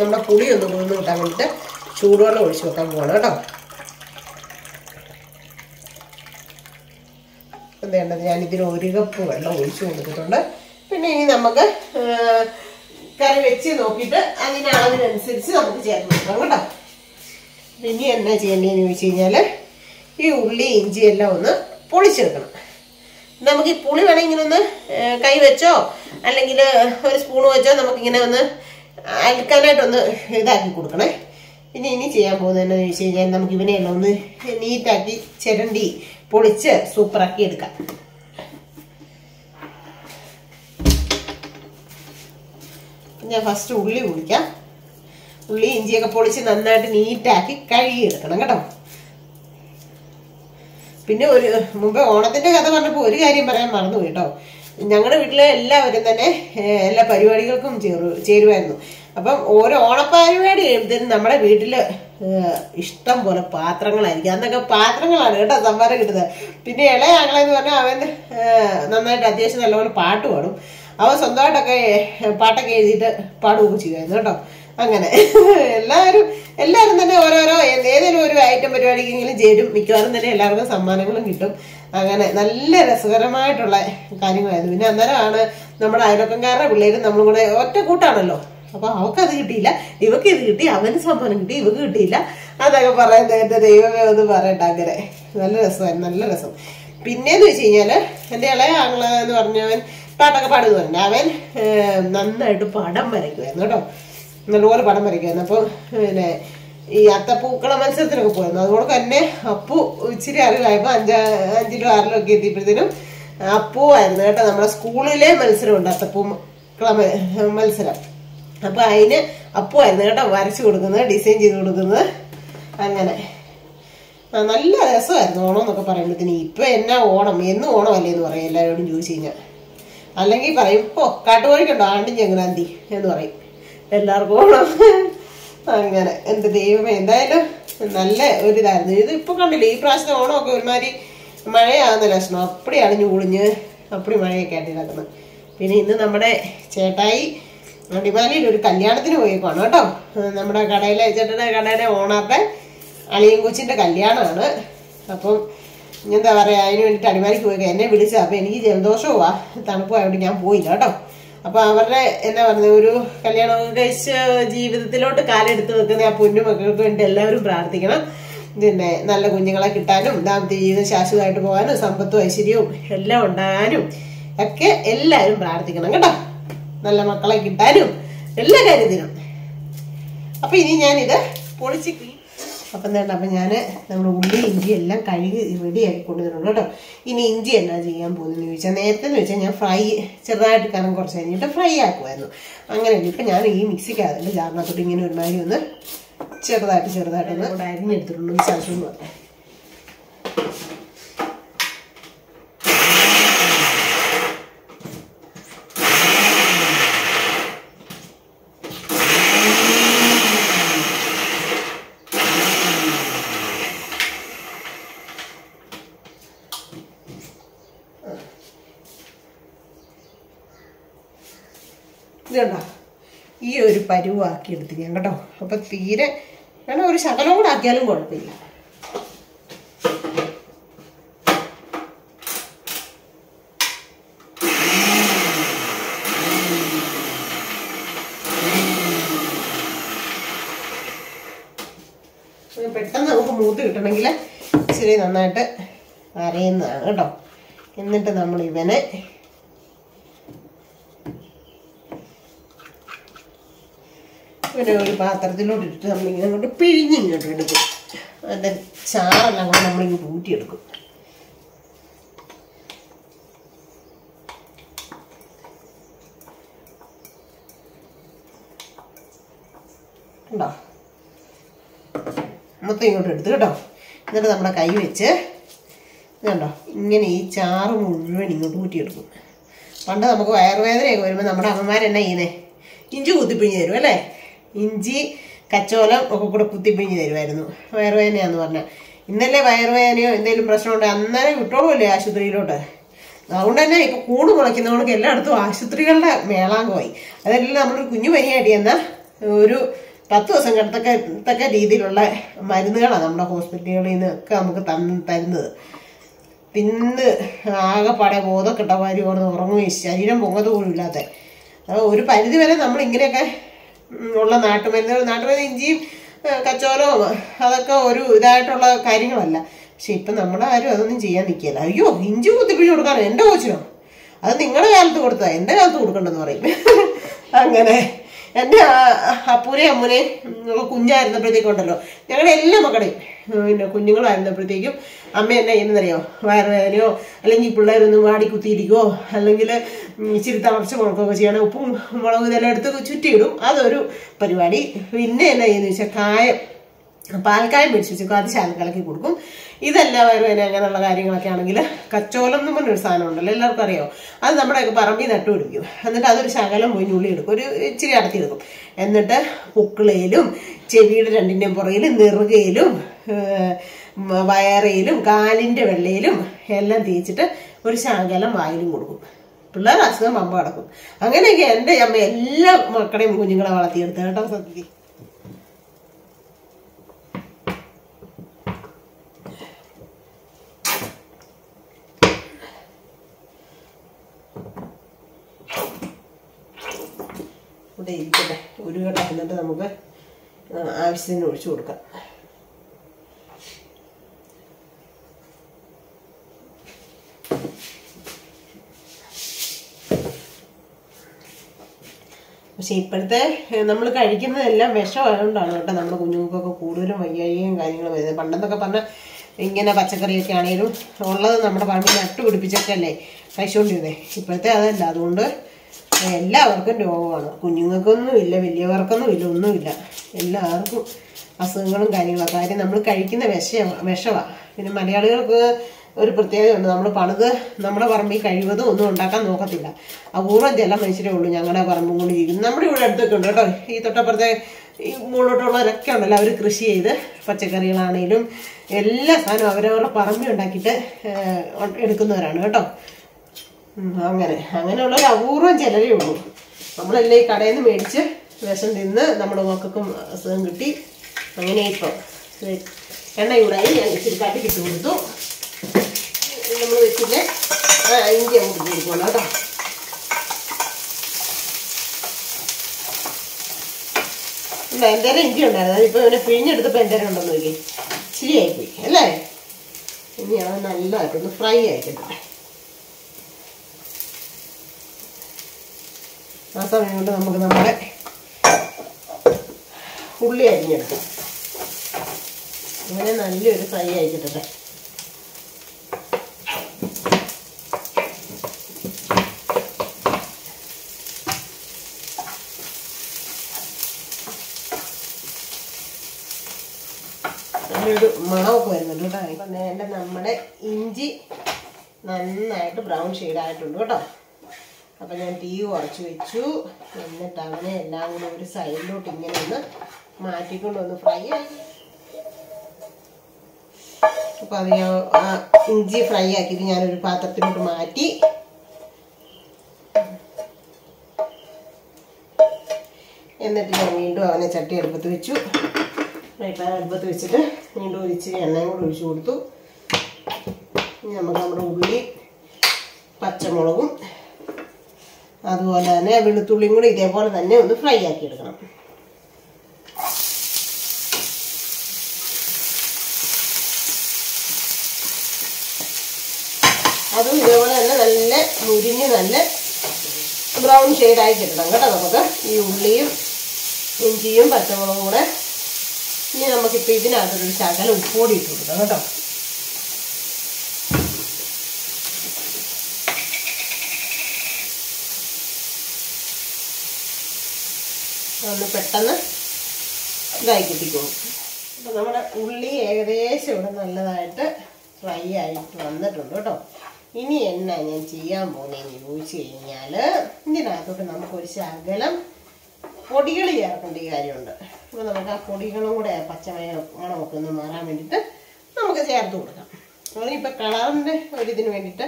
നമ്മുടെ പുളി ഒന്ന് കുതിർന്ന് കിട്ടാൻ വേണ്ടിയിട്ട് ചൂടുവെള്ളം ഒഴിച്ചു വെക്കാൻ പോകണം കേട്ടോ. വേണ്ടത് ഞാൻ ഇതിന് ഒരു കപ്പ് വെള്ളം ഒഴിച്ചു കൊടുത്തിട്ടുണ്ട്. പിന്നെ ഇനി നമുക്ക് കറി വെച്ച് നോക്കിയിട്ട് അതിന്റെ അളവിനനുസരിച്ച് നമുക്ക് ചേർത്ത് കൊടുക്കാം കേട്ടോ. ഇനി എന്നാ ചെയ്യേണ്ടതെന്ന് ചോദിച്ചു കഴിഞ്ഞാൽ ഈ ഉള്ളി ഇഞ്ചി എല്ലാം ഒന്ന് പൊളിച്ചെടുക്കണം. നമുക്ക് ഈ പുളി വേണമെങ്കിൽ ഇങ്ങനെ ഒന്ന് കൈ വെച്ചോ അല്ലെങ്കിൽ ഒരു സ്പൂൺ വെച്ചോ നമുക്കിങ്ങനെ ഒന്ന് അലക്കാനായിട്ടൊന്ന് ഇതാക്കി കൊടുക്കണേ. ഇനി ഇനി ചെയ്യാൻ പോകുന്നത് എന്താണെന്ന് ചോദിച്ചു കഴിഞ്ഞാൽ നമുക്ക് ഇവനെയെല്ലാം ഒന്ന് നീറ്റാക്കി ചിരണ്ടി പൊളിച്ച് സൂപ്പറാക്കി എടുക്കാം. ഞാൻ ഫസ്റ്റ് ഉള്ളി പൊളിക്കാം. ഉള്ളി ഇഞ്ചിയൊക്കെ പൊളിച്ച് നന്നായിട്ട് നീറ്റാക്കി കഴുകി എടുക്കണം കേട്ടോ. പിന്നെ ഒരു മുമ്പ് ഓണത്തിന്റെ കഥ പറഞ്ഞപ്പോൾ ഒരു കാര്യം പറയാൻ മറന്നു കേട്ടോ. ഞങ്ങളുടെ വീട്ടിലെ എല്ലാവരും തന്നെ എല്ലാ പരിപാടികൾക്കും ചേരു ചേരുമായിരുന്നു അപ്പം ഓരോ ഓണപ്പരിപാടി കഴിയുമ്പോഴത്തേനും നമ്മുടെ വീട്ടിൽ ഇഷ്ടം പോലെ പാത്രങ്ങളായിരിക്കും. അന്നൊക്കെ പാത്രങ്ങളാണ് കേട്ടോ സംഭാരം കിട്ടുന്നത്. പിന്നെ ഇളയ ആങ്ങളെന്ന് പറഞ്ഞാൽ അവൻ നന്നായിട്ട് അത്യാവശ്യം നല്ലപോലെ പാട്ട് പാടും. അവൻ സ്വന്തമായിട്ടൊക്കെ പാട്ടൊക്കെ എഴുതിയിട്ട് പാടുകയൊക്കെ ചെയ്യുമായിരുന്നു കേട്ടോ. അങ്ങനെ. എല്ലാവരും എല്ലാവരും തന്നെ ഓരോരോ ഏതെങ്കിലും ഒരു ഐറ്റം പരിപാടിക്കെങ്കിലും ചേരും. മിക്കവാറും തന്നെ എല്ലാവർക്കും സമ്മാനങ്ങളും കിട്ടും. അങ്ങനെ നല്ല രസകരമായിട്ടുള്ള കാര്യങ്ങളായിരുന്നു. പിന്നെ അന്നേരമാണ് നമ്മുടെ അയൽവക്കംകാരുടെ പിള്ളേരും നമ്മളും കൂടെ ഒറ്റ കൂട്ടാണല്ലോ. അപ്പൊ അവൾക്ക് അത് കിട്ടിയില്ല. ഇവക്ക് ഇത് കിട്ടി. അവന് സമ്മാനം കിട്ടി. ഇവക്ക് കിട്ടിയില്ല. അതൊക്കെ പറയുന്നത് എന്റെ ദൈവമേ ഒന്ന് പറയണ്ട അങ്ങനെ. നല്ല രസമായിരുന്നു. നല്ല രസം. പിന്നെന്ന് വെച്ച് കഴിഞ്ഞാൽ എന്റെ ഇളയ ആങ്ങള എന്ന് പറഞ്ഞവൻ പാട്ടൊക്കെ പാടുന്നു അവൻ നന്നായിട്ട് പടം വരയ്ക്കുമായിരുന്നു കേട്ടോ. നല്ലപോലെ പടം വരയ്ക്കുമായിരുന്നു അപ്പം പിന്നെ ഈ അത്തപ്പൂക്കള മത്സരത്തിനൊക്കെ പോയിരുന്നു. അതുകൊണ്ട് തന്നെ അപ്പു ഇച്ചിരി അറിവായപ്പോൾ അഞ്ചാ അഞ്ചിലോ ആറിലോ ഒക്കെ എത്തിയപ്പോഴത്തേനും അപ്പു ആയിരുന്നു കേട്ടോ നമ്മുടെ സ്കൂളിലെ മത്സരമുണ്ട് അത്തപ്പൂക്കള മത്സരം. അപ്പോൾ അതിന് അപ്പു ആയിരുന്നു കേട്ടോ വരച്ചു കൊടുക്കുന്നത് ഡിസൈൻ ചെയ്ത് കൊടുക്കുന്നത്. അങ്ങനെ. നല്ല രസമായിരുന്നു ഓണം എന്നൊക്കെ പറയുമ്പോഴത്തേന്. ഇപ്പൊ എന്നാ ഓണം? എന്നും ഓണമല്ലേ എന്ന് പറയും എല്ലാവരോടും ചോദിച്ചു കഴിഞ്ഞാൽ. അല്ലെങ്കിൽ പറയും ഓ കാട്ടുകോഴിക്കുണ്ടോ ആണ്ടും ചെങ്ങനാന്തി എന്ന് പറയും. എല്ലാവർക്കും ഓണം. അങ്ങനെ. എന്റെ ദൈവമേ എന്തായാലും നല്ല ഒരു ഇതായിരുന്നു ഇത് ഇപ്പൊ കണ്ടില്ലേ ഈ പ്രാവശ്യത്തെ ഓണമൊക്കെ ഒരുമാതിരി മഴയാകുന്ന ലക്ഷണം അപ്പടി അണിഞ്ഞു കുളിഞ്ഞ് അപ്പടി മഴയൊക്കെ ആയിട്ട് കിടക്കുന്നത്. പിന്നെ ഇന്ന് നമ്മുടെ ചേട്ടായി അടിമാലിയിൽ ഒരു കല്യാണത്തിന് പോയേക്കാണ് കേട്ടോ. നമ്മുടെ കടയിലെ ചേട്ടന്റെ കടയിലെ ഓണാത്ത അളിയും കൊച്ചിന്റെ കല്യാണമാണ്. അപ്പം എന്താ പറയാ അതിന് വേണ്ടിയിട്ട് അടിമാലിക്ക് പോയി എന്നെ വിളിച്ചത്. അപ്പൊ എനിക്ക് ജലദോഷവുമാ തണുപ്പായതുകൊണ്ട് ഞാൻ പോയില്ല കേട്ടോ. അപ്പൊ അവരുടെ എന്നാ പറയുന്നത് ഒരു കല്യാണം കഴിച്ച് ജീവിതത്തിലോട്ട് കാലെടുത്ത് വെക്കുന്ന ആ പൊന്നു മക്കൾക്ക് വേണ്ടി എല്ലാവരും പ്രാർത്ഥിക്കണം. പിന്നെ നല്ല കുഞ്ഞുങ്ങളെ കിട്ടാനും ദാമ്പത്യ ജീവിതം ശാശ്വതമായിട്ട് പോകാനും സമ്പത്തും ഐശ്വര്യവും എല്ലാം ഉണ്ടാകാനും ഒക്കെ എല്ലാവരും പ്രാർത്ഥിക്കണം കേട്ടോ. നല്ല മക്കളെ കിട്ടാനും എല്ലാ കാര്യത്തിനും. അപ്പൊ ഇനി ഞാനിത് പൊളിച്ച് അപ്പം തന്നെ അപ്പം ഞാൻ നമ്മുടെ ഉള്ളി ഇഞ്ചി എല്ലാം കഴുകി റെഡിയാക്കി കൊണ്ടുവരുന്നുള്ളൂ കേട്ടോ. ഇനി ഇഞ്ചി എന്നാ ചെയ്യാൻ പോകുന്നതെന്ന് ചോദിച്ചാൽ നേരത്തെ എന്ന് വെച്ചാൽ ഞാൻ ഫ്രൈ ചെറുതായിട്ട് കാരണം കുറച്ച് കഴിഞ്ഞിട്ട് ഫ്രൈ ആക്കുമായിരുന്നു. അങ്ങനെ ഇപ്പം ഞാൻ ഈ മിക്സിക്കകത്തിന്റെ ജാറിനകത്തോട്ട് ഇങ്ങനെ ഒരുമാതിരി ഒന്ന് ചെറുതായിട്ട് ചെറുതായിട്ടൊന്ന് അരിഞ്ഞെടുത്തിട്ടുണ്ട്? ഒരു ശാശം ഇതുണ്ടോ? ഈ ഒരു പരുവാക്കി എടുത്ത് ഞാൻ കേട്ടോ. അപ്പൊ തീരെ വേണം ഒരു ശകലം കൂടെ ആക്കിയാലും കുഴപ്പമില്ല. പെട്ടെന്ന് നമുക്ക് മൂത്ത് കിട്ടണമെങ്കിൽ ഇച്ചിരി നന്നായിട്ട് അരയുന്നതാണ് കേട്ടോ. എന്നിട്ട് നമ്മൾ ഇവനെ ഇവനെ ഒരു പാത്രത്തിലോട്ട് ഇട്ടിട്ട് നമ്മളിങ്ങനെ അങ്ങോട്ട് പിഴിഞ്ഞിങ്ങോട്ട് എടുക്കും. അതിന്റെ ചാറെല്ലാം കൂടെ നമ്മളിങ്ങനെ ഊറ്റിയെടുക്കും. ഉണ്ടോ മൊത്തം ഇങ്ങോട്ട് എടുത്തു കേട്ടോ. എന്നിട്ട് നമ്മുടെ കൈ വെച്ച് ഇതുണ്ടോ ഇങ്ങനെ ഈ ചാറ് മുഴുവൻ ഇങ്ങോട്ട് ഊറ്റിയെടുക്കും. പണ്ട് നമുക്ക് വയറുവേദനയൊക്കെ വരുമ്പോൾ നമ്മുടെ അമ്മമാരെന്നാ ചെയ്യുന്നേ? ഇഞ്ചി കുത്തിപ്പിഞ്ഞ് തരും അല്ലേ? ഇഞ്ചി കച്ചോലം ഒക്കെ കൂടെ കുത്തിപ്പിഞ്ഞ് തരുമായിരുന്നു വയറുവേദനയാന്ന് പറഞ്ഞാൽ ഇന്നലെ വയറുവേദനയോ എന്തെങ്കിലും പ്രശ്നമുണ്ടോ അന്നേരം വിട്ടോളൂല്ലേ ആശുപത്രിയിലോട്ട്? അതുകൊണ്ട് തന്നെ ഇപ്പൊ കൂട് മുളയ്ക്കുന്നവർക്ക് എല്ലായിടത്തും ആശുപത്രികളുടെ മേളാങ്കമായി അതെല്ലാം നമ്മളൊരു കുഞ്ഞു പനിയായിട്ട് ചെന്ന ഒരു പത്ത് ദിവസം കിടത്തക്ക തക്ക രീതിയിലുള്ള മരുന്നുകളാണ് നമ്മുടെ ഹോസ്പിറ്റലുകളിൽ നിന്ന് ഒക്കെ നമുക്ക് തന്ന് തരുന്നത്. പിന്ന് ആകെപ്പാടെ ബോധം കിട്ടമാതിരി ഓർന്ന് ഉറങ്ങുകയും ശരീരം പൊങ്ങത് പോലും ഇല്ലാത്ത ഒരു പരിധി വരെ നമ്മൾ ഇങ്ങനെയൊക്കെ ഉള്ള നാട്ടുമരുന്നുകൾ നാട്ടുമരുന്ന് ഇഞ്ചിയും കച്ചോലോ അതൊക്കെ ഒരു ഇതായിട്ടുള്ള കാര്യങ്ങളല്ല. പക്ഷെ ഇപ്പം നമ്മുടെ ആരും അതൊന്നും ചെയ്യാൻ നിൽക്കില്ല അയ്യോ ഇഞ്ചി കുത്തിപ്പിഴിഞ്ഞ് കൊടുക്കാനോ? എന്റെ കോച്ചിനോ? അത് നിങ്ങളുടെ കാലത്ത് കൊടുത്താൽ എന്റെ കാലത്ത് കൊടുക്കണ്ടെന്ന് പറയും. <laughs> അങ്ങനെ. എന്റെ അപ്പൂരെയും അമ്മൂനെ കുഞ്ഞായിരുന്നപ്പോഴത്തേക്കുണ്ടല്ലോ ഞങ്ങളുടെ എല്ലാ മക്കളെയും പിന്നെ കുഞ്ഞുങ്ങളായിരുന്നപ്പോഴത്തേക്കും അമ്മ എന്നെ ചെയ്യുന്നറിയോ വയറുവേദനയോ അല്ലെങ്കിൽ പിള്ളേരൊന്നും വാടി കുത്തിയിരിക്കുകയോ അല്ലെങ്കിൽ ഇച്ചിരി തളർച്ച മുളക്കൊക്കെ ചെയ്യണം. ഉപ്പും മുളകും ഇതെല്ലാം എടുത്ത് ചുറ്റിയിടും. അതൊരു പരിപാടി. പിന്നെ എന്നാ ചെയ്യുന്നത് വെച്ചാൽ കായം. പാൽക്കായം പിടിച്ച് വെച്ചു അത് ശാലക്കലക്കി കൊടുക്കും. ഇതെല്ലാം വയറുവേന അങ്ങനെയുള്ള കാര്യങ്ങളൊക്കെ ആണെങ്കിൽ കച്ചോലം എന്ന് പറഞ്ഞൊരു സാധനം ഉണ്ടല്ലോ. എല്ലാവർക്കും അറിയോ? അത് നമ്മുടെയൊക്കെ പറമ്പിൽ നട്ടു പിടിക്കും എന്നിട്ട് അതൊരു ശകലം പോയി ഉള്ളി എടുക്കും. ഒരു ഇച്ചിരി അടത്തിയെടുക്കും എന്നിട്ട് പുക്കിളയിലും ചെവിയുടെ രണ്ടിന്റെയും പുറകിലും നെറുകയിലും വയറയിലും കാലിന്റെ വെള്ളയിലും എല്ലാം തേച്ചിട്ട് ഒരു ശകലം വായിലും കൊടുക്കും. പിള്ളേർ അസുഖം അമ്മ കിടക്കും. അങ്ങനെയൊക്കെ എന്റെ അമ്മ എല്ലാ മക്കളെയും കുഞ്ഞുങ്ങളെ വളർത്തിയെടുത്ത് കേട്ടോ സത്യത്തിൽ ഇവിടെ ഇരിക്കട്ടെ ഒരു കട്ട എന്നിട്ട് നമുക്ക് ആവശ്യത്തിന് ഒഴിച്ചു കൊടുക്കാം. പക്ഷെ ഇപ്പോഴത്തെ നമ്മൾ കഴിക്കുന്നതെല്ലാം വിഷമായതുകൊണ്ടാണ് കേട്ടോ നമ്മുടെ കുഞ്ഞുങ്ങൾക്കൊക്കെ കൂടുതലും വയ്യായികയും കാര്യങ്ങളും വരുന്നത്. പണ്ടെന്നൊക്കെ പറഞ്ഞാൽ ഇങ്ങനെ പച്ചക്കറിയൊക്കെ ആണെങ്കിലും ഉള്ളത് നമ്മുടെ പറമ്പിൽ നട്ടുപിടിപ്പിച്ചൊക്കെ അല്ലേ കഴിച്ചുകൊണ്ടിരുന്നത് ഇപ്പോഴത്തെ അതല്ല. അതുകൊണ്ട് എല്ലാവർക്കും രോഗമാണ്. കുഞ്ഞുങ്ങൾക്കൊന്നും ഇല്ല വലിയവർക്കൊന്നും ഇല്ല ഒന്നുമില്ല. എല്ലാവർക്കും അസുഖങ്ങളും കാര്യങ്ങളും കാര്യം നമ്മൾ കഴിക്കുന്ന വിഷ വിഷമാണ് പിന്നെ മലയാളികൾക്ക് ഒരു പ്രത്യേകതയുണ്ട്. നമ്മൾ പണിത് നമ്മുടെ പറമ്പിൽ കഴിവതും ഒന്നും ഉണ്ടാക്കാൻ നോക്കത്തില്ല. അപൂർവം ചില മനുഷ്യരേ ഉള്ളൂ ഞങ്ങളുടെ പറമ്പും കൊണ്ട് ജീവിക്കുന്നു നമ്മുടെ ഇവിടെ അടുത്തൊക്കെ ഉണ്ട് കേട്ടോ. ഈ തൊട്ടപ്പുറത്തെ ഈ മുകളിലോട്ടുള്ളവരൊക്കെ ഉണ്ടല്ലോ. അവർ കൃഷി ചെയ്ത് പച്ചക്കറികളാണേലും എല്ലാ സാധനവും അവരവരുടെ പറമ്പി ഉണ്ടാക്കിയിട്ട് എടുക്കുന്നവരാണ് കേട്ടോ. അങ്ങനെ. അങ്ങനെയുള്ള ഒരു അപൂർവം ചിലരേ ഉള്ളൂ. നമ്മളെല്ലാം ഈ കടയിൽ നിന്ന് മേടിച്ച് വിഷം തിന്ന് നമ്മുടെ മക്കൾക്കും അസുഖം കിട്ടി. അങ്ങനെ ഇപ്പം. എണ്ണ ചൂടായി. ഞാൻ ഇച്ചിരി കാട്ടി കിട്ടി കൊടുത്തു. നമ്മൾ വെച്ചിട്ട് ഇഞ്ചി അങ്ങോട്ട് കൊടുക്കണം കേട്ടോ. ഇല്ല എന്തേരം ഇഞ്ചി ഉണ്ടായിരുന്നു. അതിപ്പോൾ ഇവനെ പിഴിഞ്ഞെടുത്തപ്പോൾ എന്തേരം ഉണ്ടെന്ന് നോക്കി ഇച്ചിരി ആയിപ്പോയി അല്ലേ? ഇനി അത് നല്ലതായിട്ടൊന്ന് ഫ്രൈ ആയിക്കട്ടെ. ആ സമയം കൊണ്ട് നമുക്ക് നമ്മുടെ ഉള്ളി അരിഞ്ഞെടുക്കാം. അങ്ങനെ നല്ലൊരു ഫ്രൈ ആയിക്കിട്ടെ നല്ലൊരു മണമൊക്കെ വരുന്നുണ്ട് കേട്ടോ. ഇപ്പം നേരെ നമ്മുടെ ഇഞ്ചി നന്നായിട്ട് ബ്രൗൺ ഷെയ്ഡായിട്ടുണ്ട് കേട്ടോ. അപ്പം ഞാൻ തീ കുറച്ച് വെച്ചു. എന്നിട്ട് അവനെ എല്ലാം കൂടി ഒരു സൈഡിലോട്ട് ഇങ്ങനെ ഒന്ന് മാറ്റിക്കൊണ്ട് ഒന്ന് ഫ്രൈ ആയി. അപ്പം അത് ഞാൻ ഇഞ്ചി ഫ്രൈ ആക്കിയിട്ട് ഞാനൊരു പാത്രത്തിലോട്ട് മാറ്റി. എന്നിട്ട് ഞാൻ വീണ്ടും അവനെ ചട്ടി അടുപ്പത്ത് വെച്ചു. ഫ്രൈ പാൻ അടുപ്പത്ത് വെച്ചിട്ട് വീണ്ടും ഒഴിച്ച് എണ്ണയും കൂടെ ഒഴിച്ചു കൊടുത്തു. നമുക്ക് നമ്മുടെ ഉള്ളി പച്ചമുളകും അതുപോലെ തന്നെ വെളുത്തുള്ളിയും കൂടി ഇതേപോലെ തന്നെ ഒന്ന് ഫ്രൈ ആക്കി എടുക്കണം. അതും ഇതേപോലെ തന്നെ നല്ല മുരിഞ്ഞ് നല്ല ബ്രൗൺ ഷെയ്ഡായി കിട്ടണം കേട്ടോ നമുക്ക്. ഈ ഉള്ളിയും ഇഞ്ചിയും പച്ചമുളകും കൂടെ ഇനി നമുക്കിപ്പോൾ ഇതിനകത്തൊരു ശകലം ഉപ്പോടി ഇട്ട് കൊടുക്കാം കേട്ടോ. ഒന്ന് പെട്ടെന്ന് ഇതായി കിട്ടിക്കോളും. അപ്പോൾ നമ്മുടെ ഉള്ളി ഏകദേശം ഇവിടെ നല്ലതായിട്ട് ഫ്രൈ ആയിട്ട് വന്നിട്ടുണ്ട് കേട്ടോ. ഇനി എന്നാ ഞാൻ ചെയ്യാൻ പോകുന്നതെന്ന് ചോദിച്ചു കഴിഞ്ഞാൽ ഇതിനകത്തോട്ട് നമുക്കൊരു ശകലം പൊടികൾ ചേർക്കേണ്ട ഈ കാര്യമുണ്ട്. അപ്പോൾ നമുക്ക് ആ പൊടികളും കൂടെ പച്ചമയം മണമൊക്കെ ഒന്ന് മാറാൻ വേണ്ടിയിട്ട് നമുക്ക് ചേർത്ത് കൊടുക്കാം. അതിനിപ്പോൾ കളറിന്റെ ഒരിതിന് വേണ്ടിയിട്ട്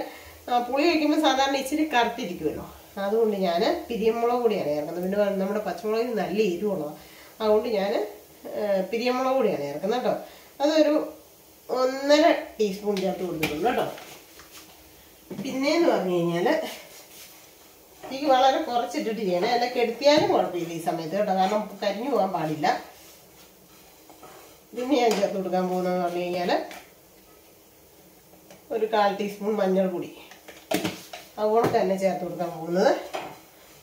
പുളി കഴിക്കുമ്പോൾ സാധാരണ ഇച്ചിരി കറുത്തിരിക്കുമല്ലോ. അതുകൊണ്ട് ഞാൻ പിരിയമുളക് കൂടിയാണ് ചേർക്കുന്നത്. പിന്നെ നമ്മുടെ പച്ചമുളകിന് നല്ല എരിവുള്ളതാണ് അതുകൊണ്ട് ഞാൻ പിരിയമുളക് കൂടിയാണ് ചേർക്കുന്നത് കേട്ടോ. അതൊരു ഒന്നര ടീസ്പൂൺ ചേർത്ത് കൊടുത്തിട്ടുണ്ട് കേട്ടോ. പിന്നെയെന്ന് പറഞ്ഞു കഴിഞ്ഞാൽ എനിക്ക് വളരെ കുറച്ചിട്ടിട്ട് ചെയ്യണേ. അല്ല കെടുത്തിയാലും കുഴപ്പമില്ല ഈ സമയത്ത് കേട്ടോ. കാരണം കരിഞ്ഞു പോകാൻ പാടില്ല. പിന്നെ ഞാൻ ചേർത്ത് കൊടുക്കാൻ പോകുന്നതെന്ന് പറഞ്ഞു കഴിഞ്ഞാൽ ഒരു കാൽ ടീസ്പൂൺ മഞ്ഞൾ മഞ്ഞൾപ്പൊടി. അതുപോലെ തന്നെ ചേർത്ത് കൊടുക്കാൻ പോകുന്നത്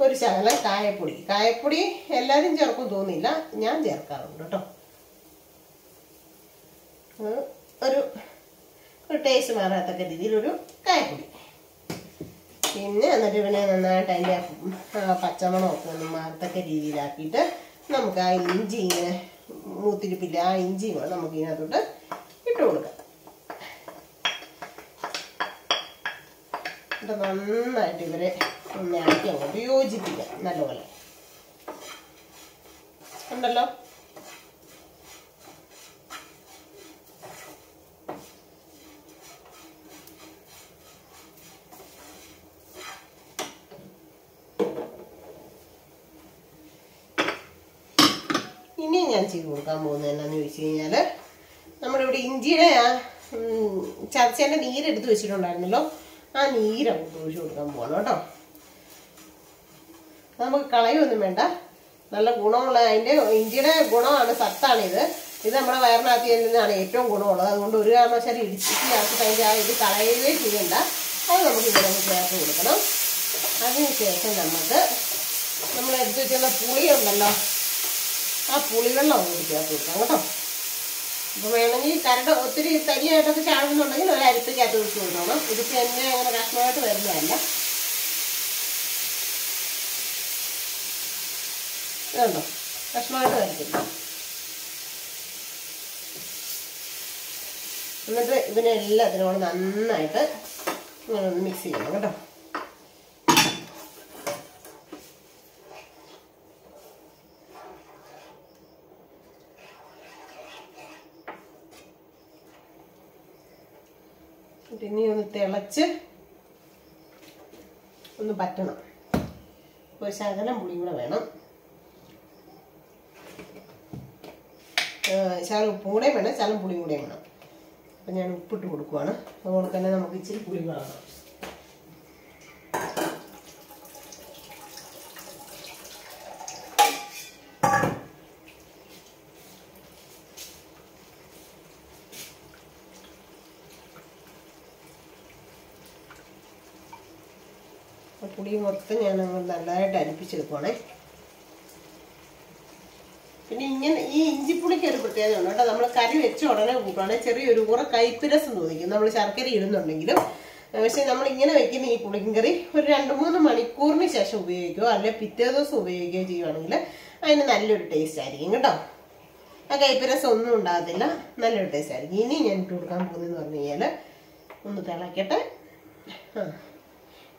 ഒരു ശകലം കായപ്പൊടി. കായപ്പൊടി എല്ലാവരും ചേർക്കും തോന്നില്ല ഞാൻ ചേർക്കാറുണ്ട് കേട്ടോ. ഒരു ഒരു ടേസ്റ്റ് മാറാത്തക്ക രീതിയിലൊരു കായപ്പൊടി. പിന്നെ എന്നിട്ട് ഇവനെ നന്നായിട്ട് അതിന്റെ പച്ചമണമൊക്കെ ഒന്ന് മാറത്തക്ക രീതിയിലാക്കിയിട്ട് നമുക്ക് ആ ഇഞ്ചി ഇങ്ങനെ മൂത്തിരിപ്പില്ല. ആ ഇഞ്ചി നമുക്ക് ഇതിനകത്തോട്ട് ഇട്ട് കൊടുക്കാം. ഇത് നന്നായിട്ട് ഇവരെ ഇളക്കി അങ്ങോട്ട് യോജിപ്പിക്കാം നല്ലപോലെ. ഉണ്ടല്ലോ? ഇനി ഞാൻ ചെയ്ത് കൊടുക്കാൻ പോകുന്നത് എന്നാന്ന് ചോദിച്ചു കഴിഞ്ഞാൽ നമ്മുടെ ഇവിടെ ഇഞ്ചിയുടെ ചതച്ചേന്റെ നീരെടുത്ത് വെച്ചിട്ടുണ്ടായിരുന്നല്ലോ. ആ നീര് ഒഴിച്ചു കൊടുക്കാൻ പോകണം കേട്ടോ. നമുക്ക് കളയൊന്നും വേണ്ട. നല്ല ഗുണമുള്ള അതിന്റെ ഇഞ്ചിയുടെ ഗുണമാണ് സത്താണ് ഇത് ഇത് നമ്മുടെ വയറിനകത്ത് ചെല്ലുന്നതാണ് ഏറ്റവും ഗുണമുള്ളത്. അതുകൊണ്ട് ഒരു കാരണവശാലും ഇടിച്ചിട്ട് ചേർത്തിട്ട് അതിന്റെ ആ ഇത് കളയുകയും ചെയ്യണ്ട. അത് നമുക്ക് ഇവിടെ ഒന്ന് ചേർത്ത് കൊടുക്കണം. അതിനുശേഷം നമുക്ക് നമ്മൾ എടുത്ത് വെച്ചിരുന്ന പുളിയുണ്ടല്ലോ. ആ പുളിവെള്ളം കൂടി ചേർത്ത് കൊടുക്കാം കേട്ടോ. അപ്പോൾ വേണമെങ്കിൽ കരട് ഒത്തിരി തരിയായിട്ടൊക്കെ ചാടുന്നുണ്ടെങ്കിൽ ഒരു അരിപ്പയ്ക്കകത്ത് ഒഴിച്ച് കൊടുക്കണം ഇതിപ്പോൾ എന്നെ അങ്ങനെ കഷ്ണമായിട്ട് വരുന്നതല്ല. ഇതുണ്ടോ? കഷ്ണമായിട്ട് വരത്തില്ല. എന്നിട്ട് ഇതിനെല്ലാം എല്ലാത്തിനോട് നന്നായിട്ട് ഒന്ന് മിക്സ് ചെയ്യണം കേട്ടോ എന്നിട്ട് ഇനി ഒന്ന് തിളച്ച് ഒന്ന് പറ്റണം. ഒരു ശകലം പുളിയും കൂടെ വേണം. ശകലം ഉപ്പും കൂടെ വേണം ശകലം പുളിയും കൂടെ വേണം. അപ്പം ഞാൻ ഉപ്പിട്ട് കൊടുക്കുവാണ്. അതുകൊണ്ട് തന്നെ നമുക്ക് ഇച്ചിരി പുളി വേണം ആ പുളി മൊത്തം നല്ലതായിട്ട് അരിപ്പിച്ചെടുക്കുവാണേ. പിന്നെ ഇങ്ങനെ ഈ ഇഞ്ചിപ്പുളിക്ക് ഒരു പ്രത്യേകത ഉണ്ട് കേട്ടോ. നമ്മൾ കറി വെച്ച ഉടനെ കൂട്ടുവാണെങ്കിൽ ചെറിയൊരു ഉറ കൈപ്പിരസം തോന്നിക്കും നമ്മൾ ശർക്കര ഇടുന്നുണ്ടെങ്കിലും പക്ഷേ നമ്മൾ ഇങ്ങനെ വെക്കുന്ന ഈ പുളിങ്കറി ഒരു രണ്ട് മൂന്ന് മണിക്കൂറിന് ശേഷം ഉപയോഗിക്കുകയോ അല്ലെ പിറ്റേ ദിവസം ഉപയോഗിക്കുകയോ ചെയ്യുവാണെങ്കിൽ അതിന് നല്ലൊരു ടേസ്റ്റ് ആയിരിക്കും കേട്ടോ. ആ കൈപ്പിരസം ഒന്നും ഉണ്ടാകത്തില്ല. നല്ലൊരു ടേസ്റ്റ് ആയിരിക്കും. ഇനി ഞാൻ ഇട്ട് കൊടുക്കാൻ പോകുന്നതെന്ന് പറഞ്ഞു കഴിഞ്ഞാൽ ഒന്ന് തിളക്കട്ടെ. ആ.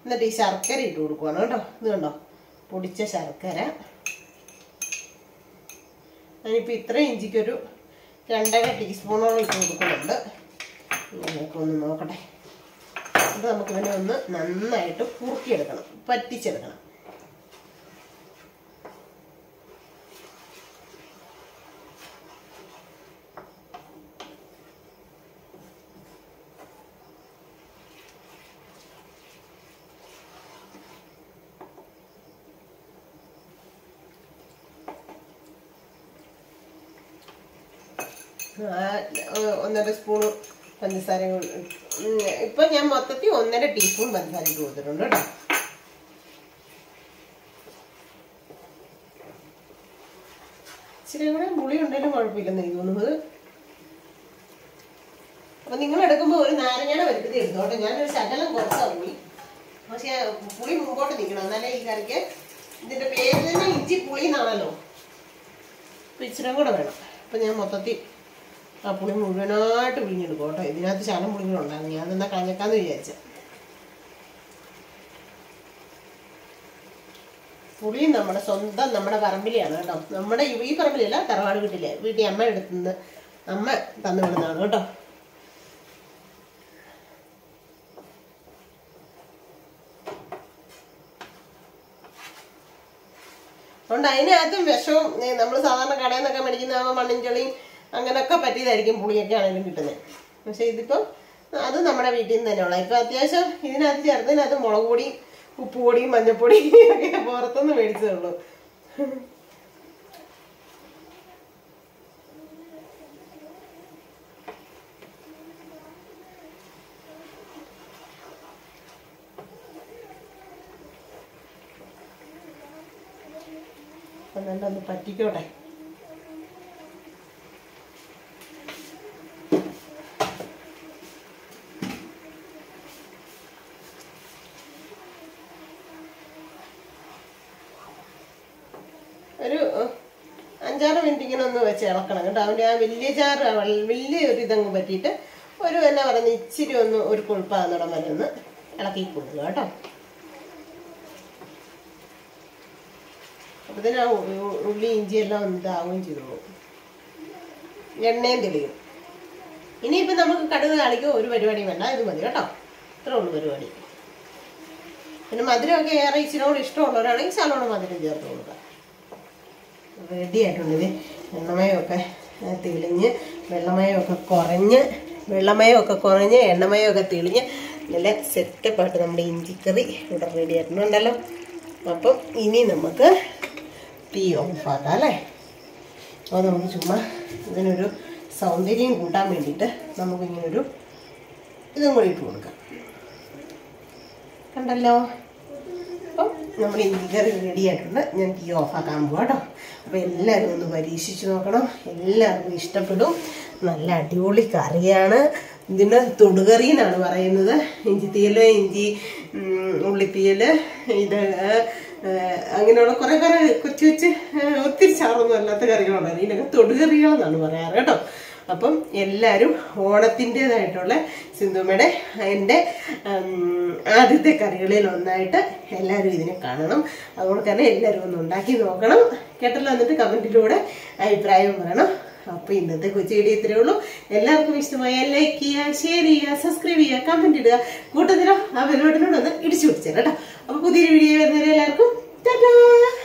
എന്നിട്ട് ഈ ശർക്കര ഇട്ട് കൊടുക്കുവാണ് കേട്ടോ. ഇത് കണ്ടോ? പൊടിച്ച ശർക്കര. ഞാനിപ്പോൾ ഇത്രയും ഇഞ്ചിക്കൊരു രണ്ടര ടീസ്പൂണോളം ഇട്ട് കൊടുക്കുന്നുണ്ട്. ഇങ്ങനെയൊക്കെ ഒന്ന് നോക്കട്ടെ. ഇത് നമുക്ക് ഒന്ന് നന്നായിട്ട് കുറുക്കിയെടുക്കണം. പറ്റിച്ചെടുക്കണം ആ, ഒ- ഒന്നര സ്പൂൺ പഞ്ചസാര ഇപ്പൊ ഞാൻ മൊത്തത്തിൽ ഒന്നര ടീസ്പൂൺ പഞ്ചസാര കൊടുത്തിട്ടുണ്ട് കേട്ടോ. ഇച്ചിരി കൂടെ പുളി ഉണ്ടെങ്കിലും കുഴപ്പമില്ലെന്ന് എനിക്ക് തോന്നുന്നത്. അപ്പൊ നിങ്ങൾ എടുക്കുമ്പോൾ ഒരു നാരങ്ങയുടെ വലുപ്പത്തിൽ എടുത്തോട്ടെ. ഞാനൊരു ശകലം കുറച്ചാ പുളി പക്ഷെ പുളി മുമ്പോട്ട് നിൽക്കണം. എന്നാലേ ഈ കറിക്ക് ഇതിന്റെ പേര് തന്നെ ഇഞ്ചി പുളി എന്നാണല്ലോ അപ്പൊ ഇച്ചിരി കൂടെ വേണം. അപ്പൊ ഞാൻ മൊത്തത്തിൽ ആ പുളി മുഴുവനായിട്ട് പിഴിഞ്ഞെടുക്കും കേട്ടോ. ഇതിനകത്ത് ശകലം പുളികളുണ്ടാകും ഞാൻ എന്നാ കളഞ്ഞേക്കാന്ന് വിചാരിച്ച. പുളി നമ്മുടെ സ്വന്തം നമ്മുടെ പറമ്പിലെയാണ് കേട്ടോ. നമ്മുടെ ഈ- പറമ്പിലല്ല തറവാട് വീട്ടിലെ വീട്ടിൽ അമ്മ എടുത്തുനിന്ന് അമ്മ തന്നു വിടുന്നതാണ് കേട്ടോ. അതുകൊണ്ട് അതിനകത്തും വിഷവും നമ്മൾ സാധാരണ കടയിൽ നിന്നൊക്കെ മേടിക്കുന്ന മണ്ണിൻ ചെളിയും അങ്ങനെയൊക്കെ പറ്റിയതായിരിക്കും പുളിയൊക്കെ ആണെങ്കിലും കിട്ടുന്നത് പക്ഷെ ഇതിപ്പം അത് നമ്മുടെ വീട്ടിൽ നിന്ന് തന്നെ ഉള്ളത് ഇപ്പം അത്യാവശ്യം ഇതിനകത്ത് ചേർത്തതിനകത്ത് മുളക് പൊടി ഉപ്പുപൊടിയും മഞ്ഞപ്പൊടിയും ഒക്കെ പുറത്തുനിന്ന് മേടിച്ചതേ ഉള്ളൂ. ഒന്ന് പറ്റിക്കോട്ടെ ഒരു അഹ്, അഞ്ച് അഞ്ചാറ് മിനിറ്റ് ഇങ്ങനെ ഒന്ന് വെച്ച് ഇളക്കണം കേട്ടോ അവന്റെ ആ വലിയ ചാറ് വലിയ ഒരു ഇതങ്ങ് പറ്റിയിട്ട് ഒരു എന്നാ പറയുന്നത് ഇച്ചിരി ഒന്ന് ഒരു കൊഴുപ്പാകുന്നിടം വരെ ഒന്ന് ഇളക്കി കൊടുക്കുക കേട്ടോ. അപ്പത്തിന് ആ ഉള്ളി ഇഞ്ചി എല്ലാം ഒന്ന് ഇതാവുകയും ചെയ്തു. പോകും എണ്ണയും തെളിയും. ഇനിയിപ്പോൾ നമുക്ക് കടുക് കാണിക്കുക ഒരു പരിപാടി വേണ്ട. ഇത് മതി കേട്ടോ. ഇത്രേ ഉള്ളൂ പരിപാടി. പിന്നെ മധുരമൊക്കെ ഏറെ ഇച്ചിരി കൂടെ ഇഷ്ടമുള്ളവരാണെങ്കിൽ ശലോണം മധുരം ചേർത്ത് കൊടുക്കുക റെഡി ആയിട്ടുണ്ട് എണ്ണമയമൊക്കെ തെളിഞ്ഞ് വെള്ളമയമൊക്കെ കുറഞ്ഞ് വെള്ളമയമൊക്കെ കുറഞ്ഞ് എണ്ണമയമൊക്കെ തെളിഞ്ഞ് നല്ല സെറ്റപ്പായിട്ട് നമ്മുടെ ഇഞ്ചിക്കറി ഇവിടെ റെഡി ആയിട്ടുണ്ടല്ലോ അപ്പം ഇനി നമുക്ക് തീ ഓഫാക്കാം അല്ലേ? അപ്പോൾ നമുക്ക് ചുമ്മാ ഇതിനൊരു സൗന്ദര്യം കൂട്ടാൻ വേണ്ടിയിട്ട് നമുക്കിങ്ങനൊരു ഇതും കൂടി ഇട്ട് കൊടുക്കാം. കണ്ടല്ലോ? അപ്പം നമ്മുടെ ഇഞ്ചിക്കറി റെഡി ആയിട്ടുണ്ട്. ഞാൻ തീ ഓഫാക്കാൻ പോകാം കേട്ടോ അപ്പോൾ എല്ലാവരും ഒന്ന് പരീക്ഷിച്ച് നോക്കണം. എല്ലാവർക്കും ഇഷ്ടപ്പെടും. നല്ല അടിപൊളി കറിയാണ്. ഇതിന് തൊടുകറി എന്നാണ് പറയുന്നത്. ഇഞ്ചിത്തീയൽ ഇഞ്ചി ഉള്ളിത്തീയൽ ഇത് അങ്ങനെയുള്ള കുറേ കുറേ കൊച്ചു കൊച്ചു ഒത്തിരി ചാറൊന്നും അല്ലാത്ത കറികളുണ്ടായിരുന്നു ഇതിനൊക്കെ തൊടുകറികളെന്നാണ് പറയാറ് കേട്ടോ. അപ്പം എല്ലാവരും ഓണത്തിന്റെതായിട്ടുള്ള സിന്ധുമ്മയുടെ എന്റെ ആദ്യത്തെ കറികളിൽ ഒന്നായിട്ട് എല്ലാവരും ഇതിനെ കാണണം. അതുകൊണ്ട് തന്നെ എല്ലാവരും ഒന്ന് ഉണ്ടാക്കി നോക്കണം. കേട്ടല്ലോ എന്നിട്ട് കമന്റിലൂടെ അഭിപ്രായം പറയണം. അപ്പോൾ ഇന്നത്തെ കൊച്ചു വീഡിയോ ഉള്ളൂ. എല്ലാവർക്കും ഇഷ്ടമായ ലൈക്ക് ചെയ്യുക ഷെയർ ചെയ്യുക സബ്സ്ക്രൈബ് ചെയ്യുക കമന്റ് ഇടുക. കൂട്ടത്തിലോ ആ ഒന്ന് ഇടിച്ചു പിടിച്ചേരാം കേട്ടോ. അപ്പോൾ പുതിയൊരു വീഡിയോ വരുന്നവരെ എല്ലാവർക്കും ടാറ്റാ